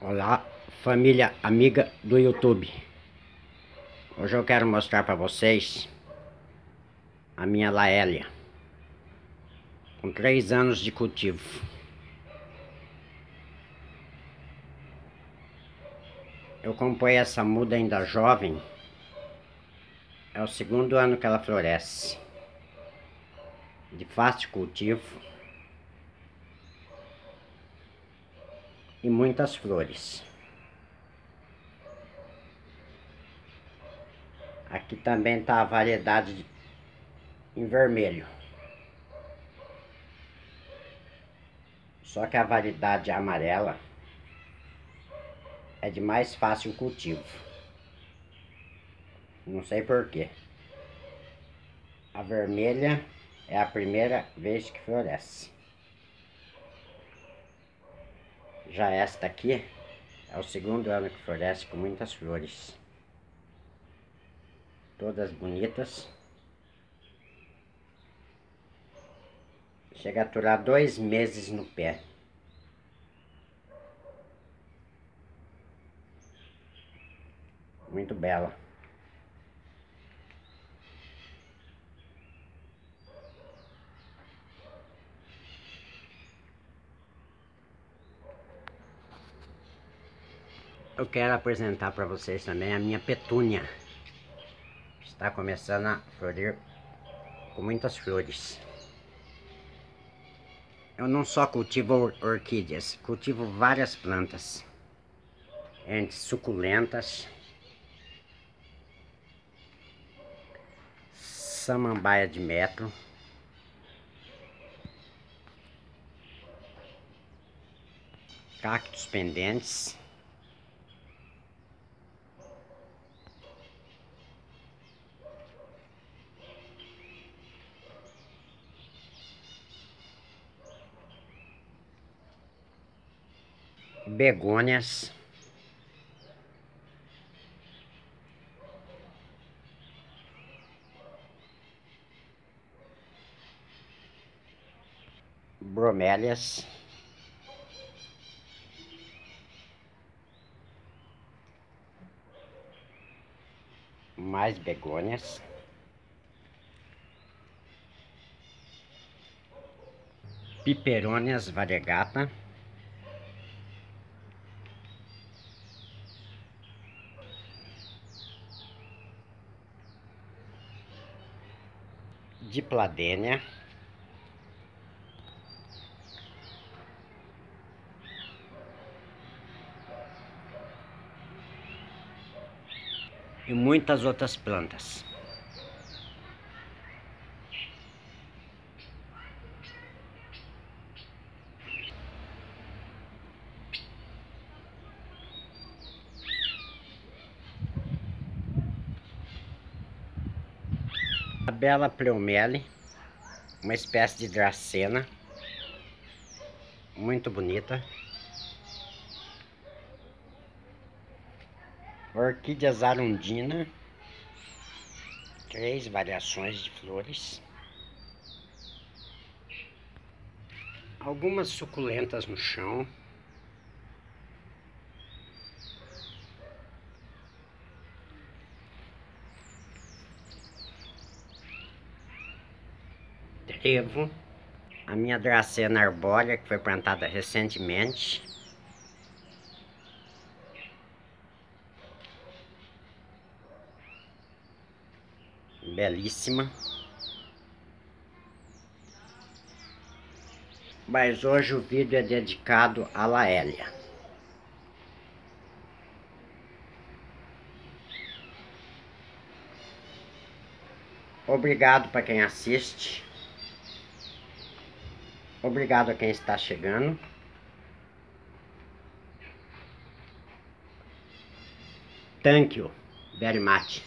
Olá, família amiga do YouTube. Hoje eu quero mostrar para vocês a minha laélia com três anos de cultivo. Eu comprei essa muda ainda jovem. É o segundo ano que ela floresce. De fácil cultivo. E muitas flores. Aqui também está a variedade em vermelho. Só que a variedade amarela é de mais fácil cultivo. Não sei porquê. A vermelha é a primeira vez que floresce. Já esta aqui é o segundo ano que floresce com muitas flores. Todas bonitas. Chega a durar dois meses no pé. Muito bela. Eu quero apresentar para vocês também a minha petúnia. Está começando a florir com muitas flores. Eu não só cultivo or orquídeas, cultivo várias plantas. Entre suculentas, samambaia de metro, cactos pendentes, begônias. Bromélias. Mais begônias. Piperônias variegata. Dipladênia. E muitas outras plantas. A bela pleumele, uma espécie de dracena, muito bonita. Orquídea zarundina, três variações de flores. Algumas suculentas no chão. Trevo, a minha dracena arbórea que foi plantada recentemente. Belíssima. Mas hoje o vídeo é dedicado a Laélia. Obrigado para quem assiste. Obrigado a quem está chegando. Thank you very much.